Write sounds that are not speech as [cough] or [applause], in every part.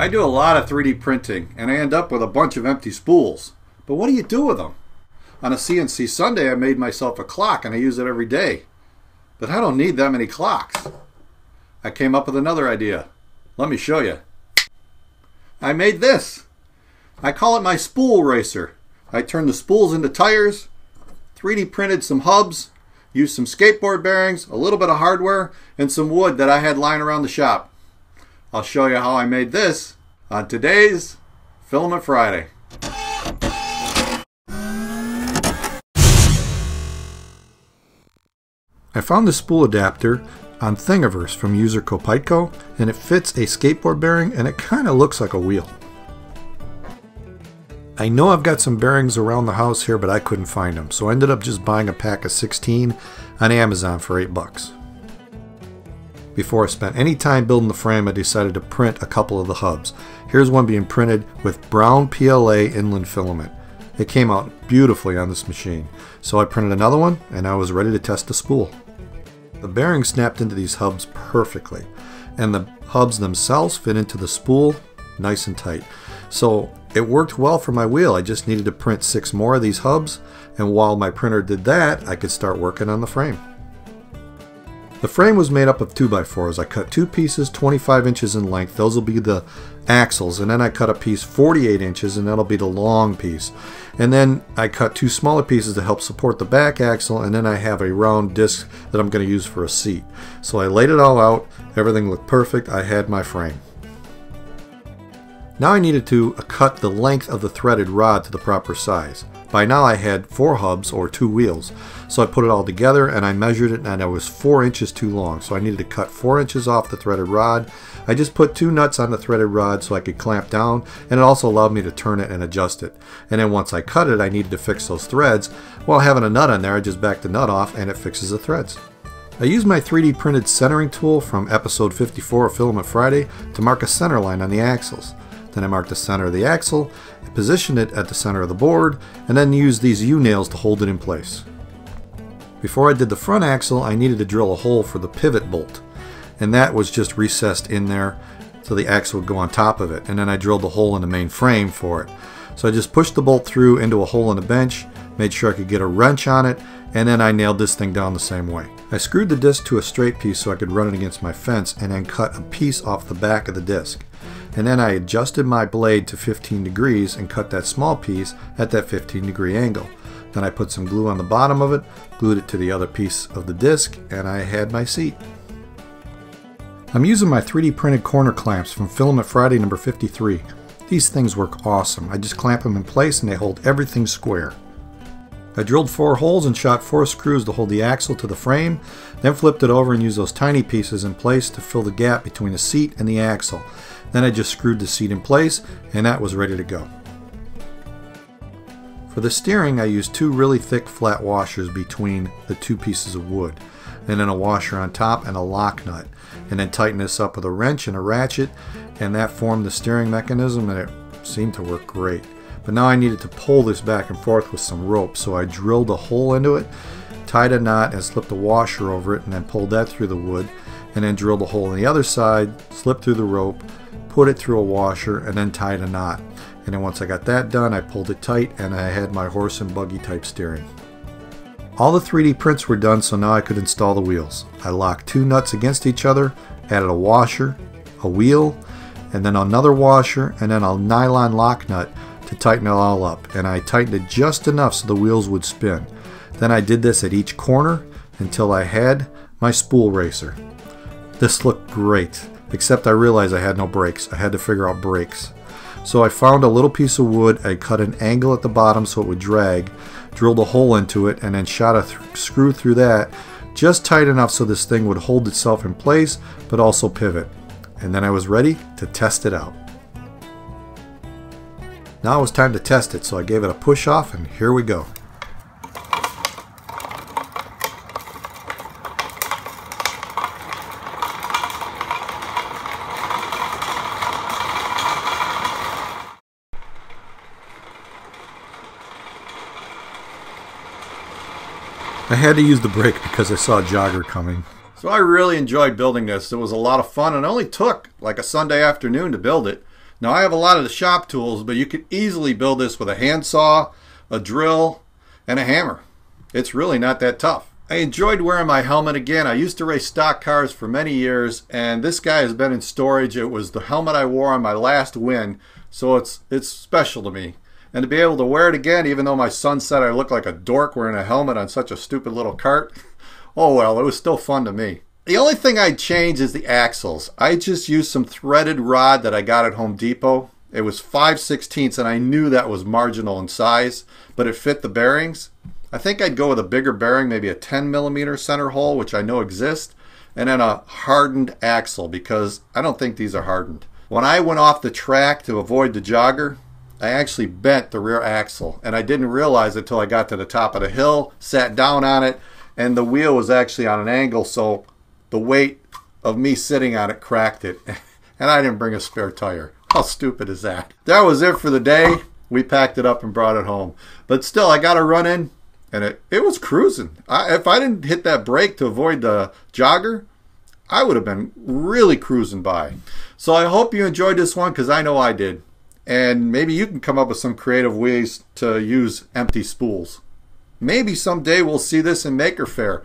I do a lot of 3D printing and I end up with a bunch of empty spools. But what do you do with them? On a CNC Sunday, I made myself a clock and I use it every day. But I don't need that many clocks. I came up with another idea. Let me show you. I made this. I call it my spool racer. I turned the spools into tires, 3D printed some hubs, used some skateboard bearings, a little bit of hardware, and some wood that I had lying around the shop. I'll show you how I made this on today's Filament Friday. I found the spool adapter on Thingiverse from user Kopitko and it fits a skateboard bearing and it kind of looks like a wheel. I know I've got some bearings around the house here but I couldn't find them so I ended up just buying a pack of 16 on Amazon for 8 bucks. Before I spent any time building the frame I decided to print a couple of the hubs. Here's one being printed with brown PLA inland filament. It came out beautifully on this machine. So I printed another one and I was ready to test the spool. The bearing snapped into these hubs perfectly and the hubs themselves fit into the spool nice and tight. So it worked well for my wheel. I just needed to print six more of these hubs and while my printer did that I could start working on the frame. The frame was made up of 2x4s. I cut two pieces 25 inches in length. Those will be the axles. And then I cut a piece 48 inches and that'll be the long piece. And then I cut two smaller pieces to help support the back axle. And then I have a round disc that I'm going to use for a seat. So I laid it all out. Everything looked perfect. I had my frame. Now I needed to cut the length of the threaded rod to the proper size. By now I had four hubs or two wheels. So I put it all together and I measured it and it was four inches too long. So I needed to cut four inches off the threaded rod. I just put two nuts on the threaded rod so I could clamp down and it also allowed me to turn it and adjust it. And then once I cut it I needed to fix those threads. While having a nut on there I just back the nut off and it fixes the threads. I used my 3D printed centering tool from episode 54 of Filament Friday to mark a center line on the axles. Then I marked the center of the axle, positioned it at the center of the board, and then used these U-nails to hold it in place. Before I did the front axle, I needed to drill a hole for the pivot bolt. And that was just recessed in there so the axe would go on top of it. And then I drilled a hole in the main frame for it. So I just pushed the bolt through into a hole in the bench, made sure I could get a wrench on it, and then I nailed this thing down the same way. I screwed the disc to a straight piece so I could run it against my fence and then cut a piece off the back of the disc. And then I adjusted my blade to 15 degrees and cut that small piece at that 15 degree angle. Then I put some glue on the bottom of it, glued it to the other piece of the disc, and I had my seat. I'm using my 3D printed corner clamps from Filament Friday number 53. These things work awesome. I just clamp them in place and they hold everything square. I drilled four holes and shot four screws to hold the axle to the frame, then flipped it over and used those tiny pieces in place to fill the gap between the seat and the axle. Then I just screwed the seat in place and that was ready to go. For the steering, I used two really thick flat washers between the two pieces of wood, and then a washer on top and a lock nut, and then tighten this up with a wrench and a ratchet, and that formed the steering mechanism, and it seemed to work great. But now I needed to pull this back and forth with some rope, so I drilled a hole into it, tied a knot, and slipped a washer over it, and then pulled that through the wood, and then drilled a hole on the other side, slipped through the rope, put it through a washer, and then tied a knot. And then once I got that done, I pulled it tight and I had my horse and buggy type steering. All the 3D prints were done so now I could install the wheels. I locked two nuts against each other, added a washer, a wheel, and then another washer, and then a nylon lock nut to tighten it all up. And I tightened it just enough so the wheels would spin. Then I did this at each corner until I had my spool racer. This looked great, except I realized I had no brakes. I had to figure out brakes. So I found a little piece of wood, I cut an angle at the bottom so it would drag, drilled a hole into it, and then shot a th screw through that just tight enough so this thing would hold itself in place but also pivot. And then I was ready to test it out. Now it was time to test it, so I gave it a push off and here we go. I had to use the brake because I saw a jogger coming. So I really enjoyed building this. It was a lot of fun and only took like a Sunday afternoon to build it. Now I have a lot of the shop tools, but you could easily build this with a handsaw, a drill, and a hammer. It's really not that tough. I enjoyed wearing my helmet again. I used to race stock cars for many years, and this guy has been in storage. It was the helmet I wore on my last win, so it's it's special to me. And to be able to wear it again, even though my son said I looked like a dork wearing a helmet on such a stupid little cart, oh well, it was still fun to me. The only thing I'd change is the axles. I just used some threaded rod that I got at Home Depot. It was 5 16ths and I knew that was marginal in size, but it fit the bearings. I think I'd go with a bigger bearing, maybe a 10 millimeter center hole, which I know exists, and then a hardened axle because I don't think these are hardened. When I went off the track to avoid the jogger, I actually bent the rear axle and I didn't realize it until I got to the top of the hill, sat down on it, and the wheel was actually on an angle, so the weight of me sitting on it cracked it, [laughs] and I didn't bring a spare tire. How stupid is that? That was it for the day. We packed it up and brought it home. But still, I got a run in, and it, it was cruising. I, if I didn't hit that brake to avoid the jogger, I would have been really cruising by. So I hope you enjoyed this one because I know I did. And maybe you can come up with some creative ways to use empty spools. Maybe someday we'll see this in Maker Faire.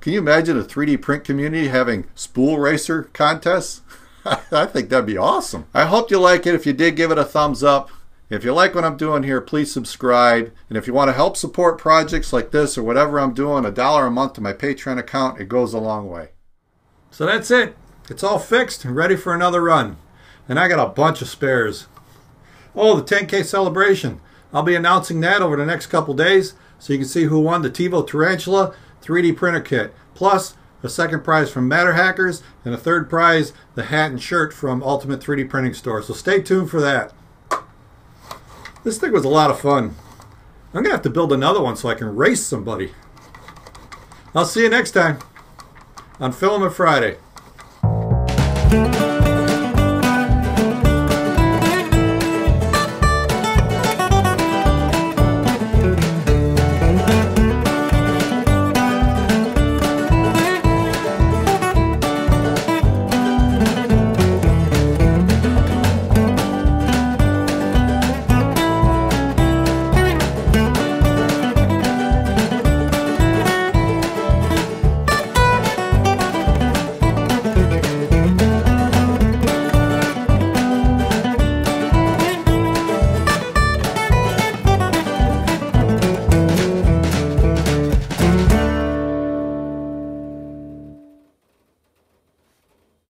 Can you imagine a 3D print community having spool racer contests? [laughs] I think that'd be awesome. I hope you like it. If you did, give it a thumbs up. If you like what I'm doing here, please subscribe. And if you want to help support projects like this or whatever I'm doing, a dollar a month to my Patreon account, it goes a long way. So that's it. It's all fixed and ready for another run. And I got a bunch of spares. Oh, the 10K celebration. I'll be announcing that over the next couple days so you can see who won the Tevo Tarantula 3D printer kit, plus a second prize from MatterHackers, and a third prize, the hat and shirt from Ultimate 3D Printing Store. So stay tuned for that. This thing was a lot of fun. I'm going to have to build another one so I can race somebody. I'll see you next time on Filament Friday.